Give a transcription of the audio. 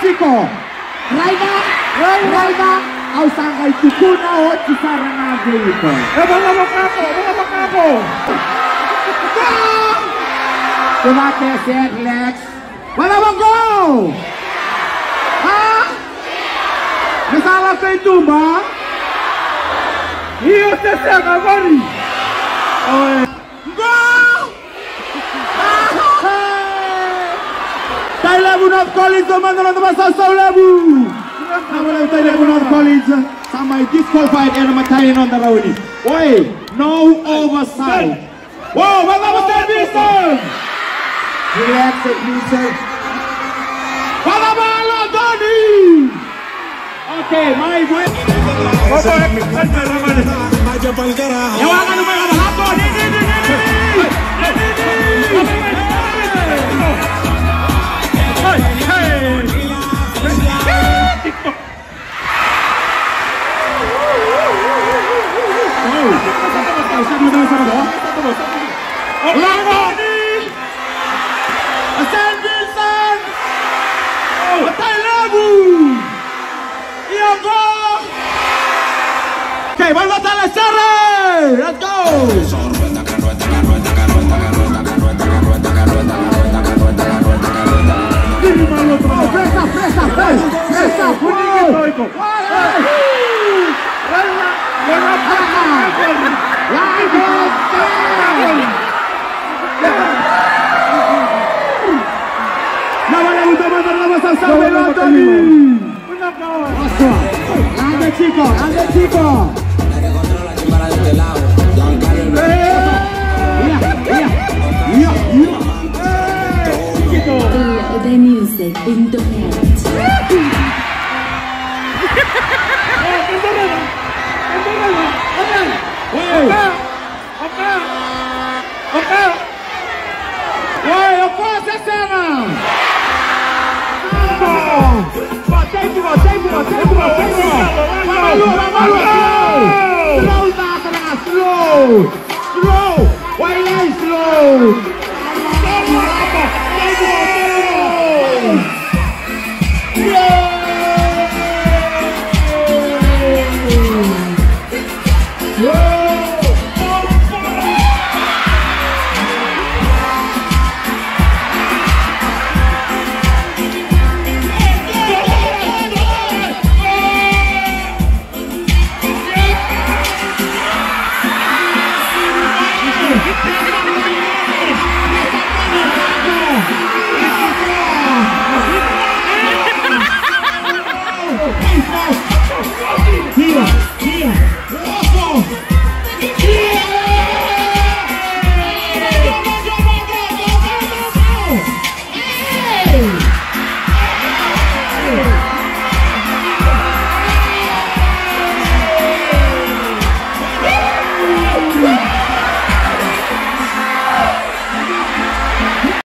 Chico. Raina, Raina, au. Eh? Hiyo sasa kabari. Go! Tyler Bunot Collins comandando naman sa Saulabu! Naman ang Tyler Bunot Collins sa may disqualified and matayin on the road. Oy, no oversight. Wow, mga mo services! Relax it. Para malo, Donny! Ok, my way. ¡Ok, vuelvo a estar la ¡Let's go! A gustar más, la vas a saber, Anthony! Para naman sa sabi Nawala ng pa Tony! Una ka. Paso! Ande chico! Ande chico! Iya! Iya! Iya! Iya! Ito. The music in the net. Oh, ah. Ah. Slow! Slow! Slow! Slow! Why na slow?